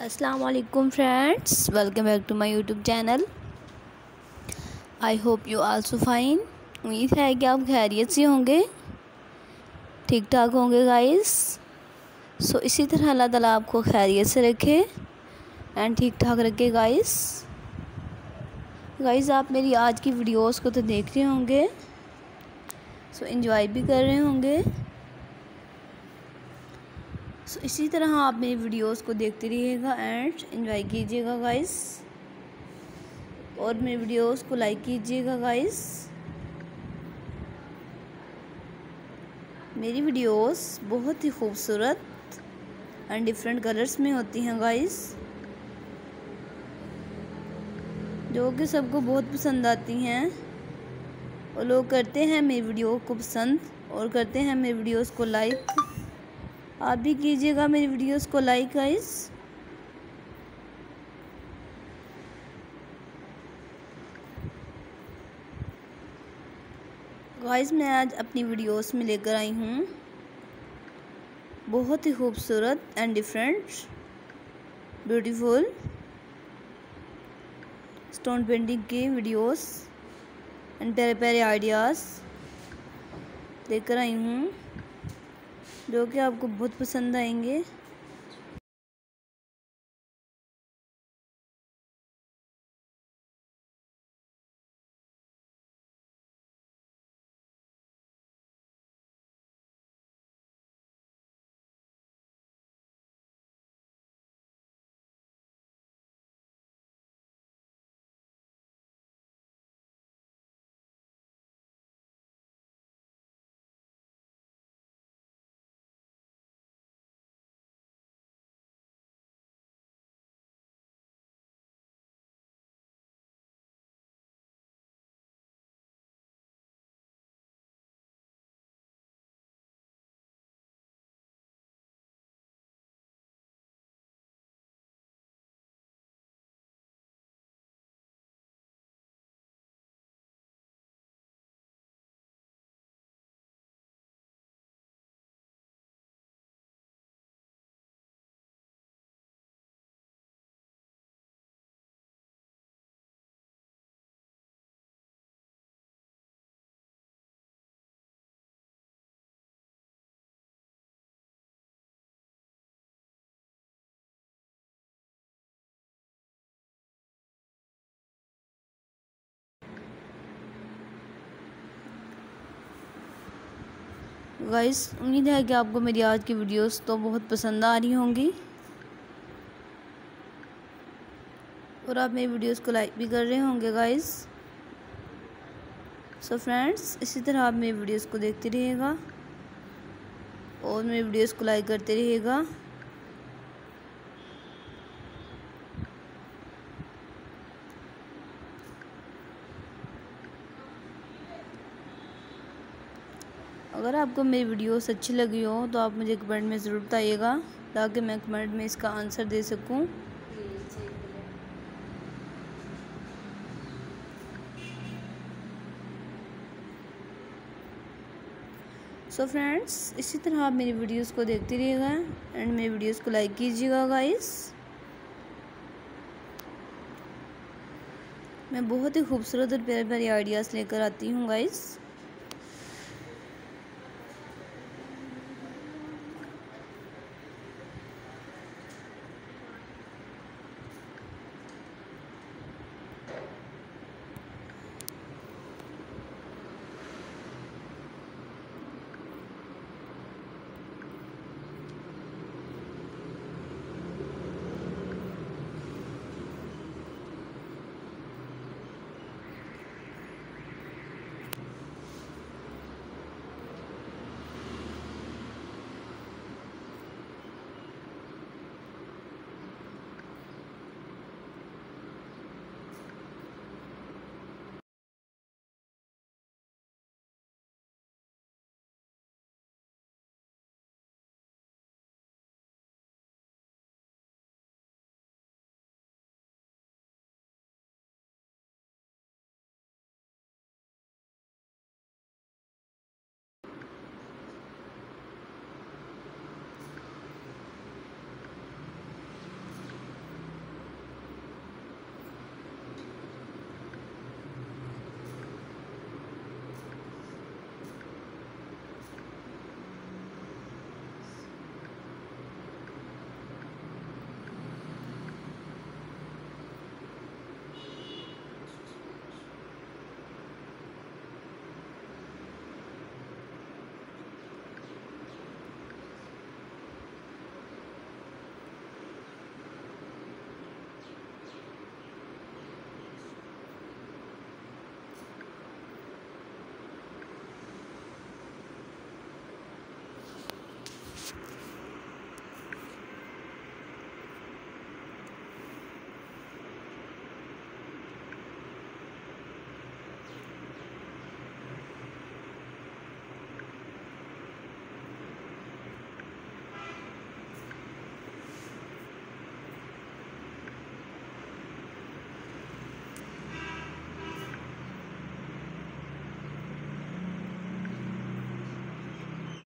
अस्सलाम वालेकुम friends welcome back to my YouTube channel I hope you also fine उम्मीद है कि आप खैरियत से होंगे ठीक ठाक होंगे गाइस सो so, इसी तरह अल्लाह ताला आपको खैरियत से रखे एंड ठीक ठाक रखे गाइस गाइस आप मेरी आज की वीडियोस को तो देख रहे होंगे सो so, इन्जॉय भी कर रहे होंगे सो so, इसी तरह आप मेरी वीडियोस को देखते रहिएगा एंड इन्जॉय कीजिएगा गाइस और मेरी वीडियोस को लाइक कीजिएगा गाइस मेरी वीडियोस बहुत ही खूबसूरत एंड डिफरेंट कलर्स में होती हैं गाइस जो कि सबको बहुत पसंद आती हैं। और लोग करते हैं मेरी वीडियो को पसंद और करते हैं मेरी वीडियोस को लाइक आप भी कीजिएगा मेरी वीडियोस को लाइक गाइस गाइस मैं आज अपनी वीडियोस में लेकर आई हूँ। बहुत ही खूबसूरत and different beautiful stone painting की वीडियोस एंड प्यारे प्यारे आइडियाज़ लेकर आई हूँ। जो कि आपको बहुत पसंद आएँगे। गाइस उम्मीद है कि आपको मेरी आज की वीडियोस तो बहुत पसंद आ रही होंगी। और आप मेरी वीडियोस को लाइक भी कर रहे होंगे गाइस सो फ्रेंड्स इसी तरह आप मेरी वीडियोस को देखते रहिएगा और मेरी वीडियोस को लाइक करते रहिएगा। अगर आपको मेरी वीडियोस अच्छी लगी हो तो आप मुझे कमेंट में ज़रूर बताइएगा, ताकि मैं कमेंट में इसका आंसर दे सकूँ। सो फ्रेंड्स इसी तरह आप मेरी वीडियोस को देखते रहिएगा एंड मेरी वीडियोस को लाइक कीजिएगा गाइस मैं बहुत ही खूबसूरत और प्यारे प्यारे आइडियाज़ लेकर आती हूँ गाइस